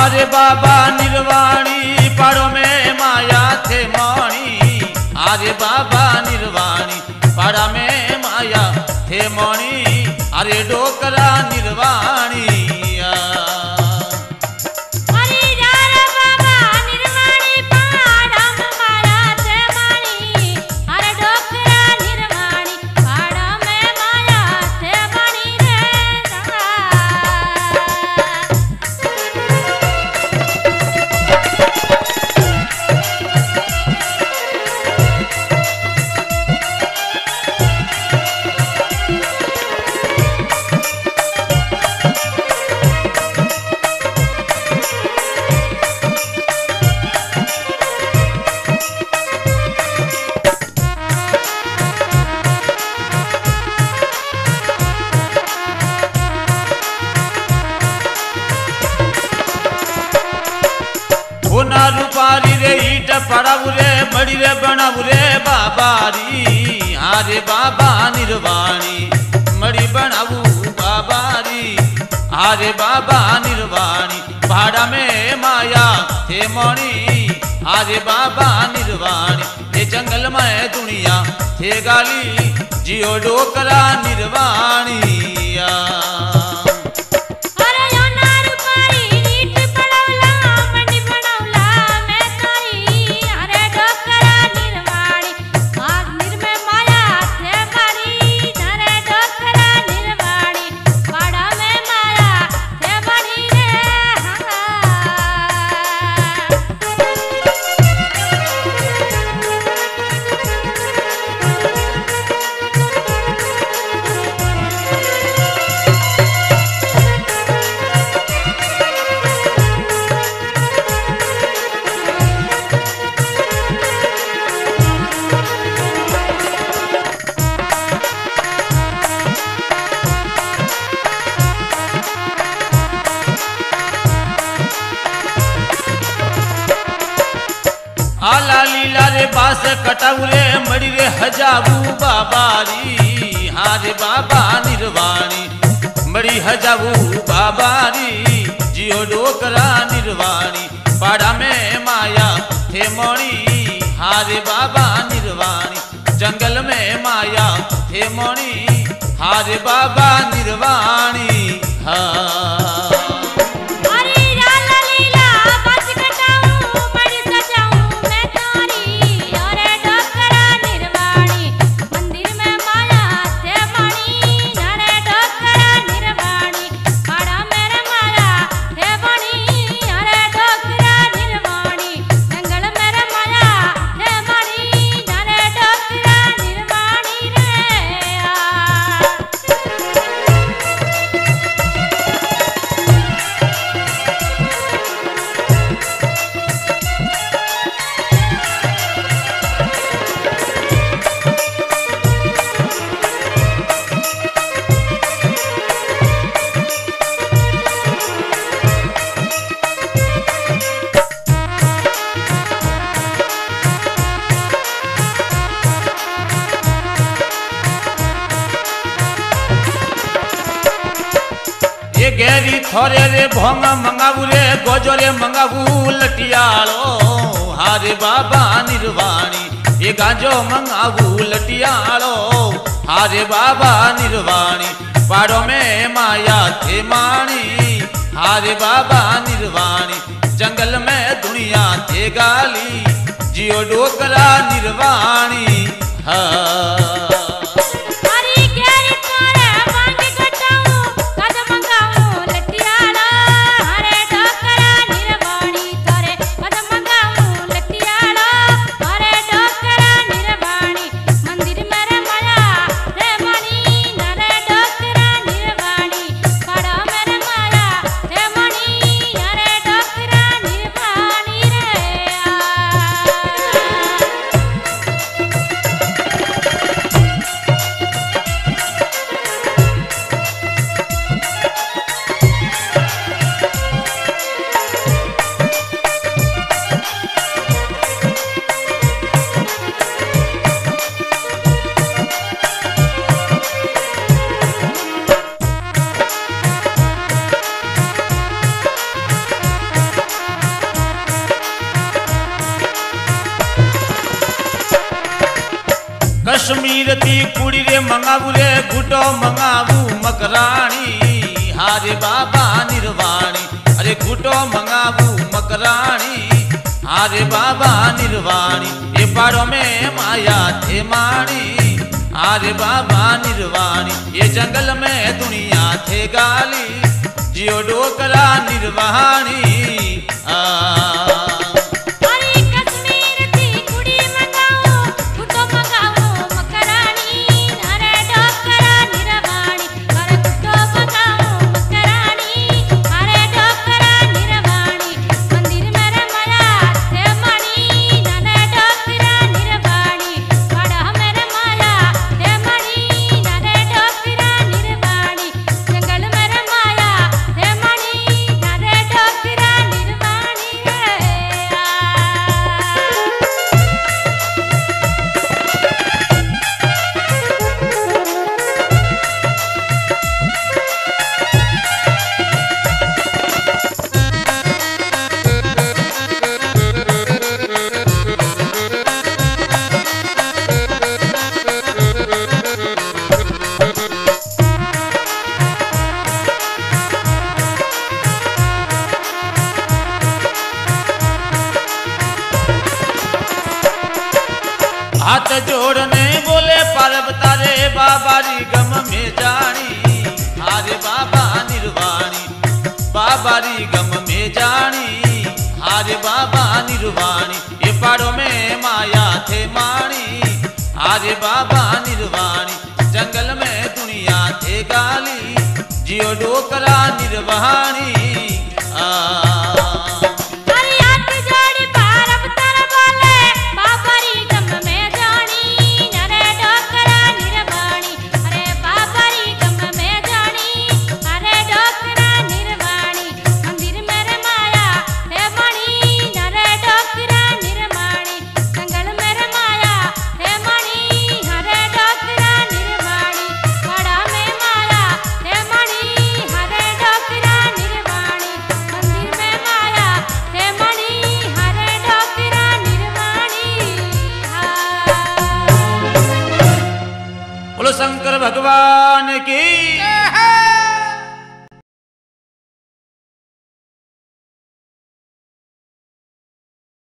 अरे बाबा निर्वाणी पारो में माया थे मणि अरे बाबा निर्वाणी पारा में माया थे मणि अरे डोकरा निर्वाणी ओना रूपारी रे, ईट पड़ाऊ रे, मड़ी रे बनाऊ रे बाबारी हारे बाबा निर्वाणी, मड़ी बनाऊ बाबारी आरे बाबा निर्वाणी, भाड़ा में माया हे मणि। आरे बाबा निर्वाणी हे जंगल में दुनिया हे गाली, जियो डोकरा निर्वाणी। से कटौले मड़ी रे हजाबू बाबारी, हारे बाबा निर्वाणी। मरी हजाबू बाबारी, जियो डोकरा निर्वाणी। पाड़ा में माया थे मणि हारे बाबा निर्वाणी। जंगल में माया थे मणि हारे बाबा निर्वाणी। हाँ। गैरी थोरे रे भोंगा मंगाबू रे, गोजोरे मंगाबू लटियालो। हारे बाबा निर्वाणी, ये गांजो मंगाबू लटियालो। हारे बाबा निर्वाणी पारो में माया थे माणी। हारे बाबा निर्वाणी, जंगल में दुनिया थे गाली। जियो डोकरा निर्वाणी, हा। કશ્મીર થી કુડી રે મંગાવું રે ઘૂંટો મંગાવું મકરાણી હારે બાબા નિર્વાણી અરે ઘૂંટો મંગાવું મકરાણી હારે બાબા નિર્વાણી એ પાડો में माया थे माणी आरे बाबा निर्वाणी ये जंगल में दुनिया थे गाली जियो डोकरा निर्वाणी आ हाथ जोड़ने बोले, परब तारे बाबारी गम में जानी। हारे बाबा निर्वाणी बाबारी गम में जानी। हारे बाबा निर्वाणी, ये पाड़ो में माया थे माणी हारे बाबा निर्वाणी, जंगल में दुनिया थे गाली। जियो डोकरा निर्वाणी शंकर भगवान की।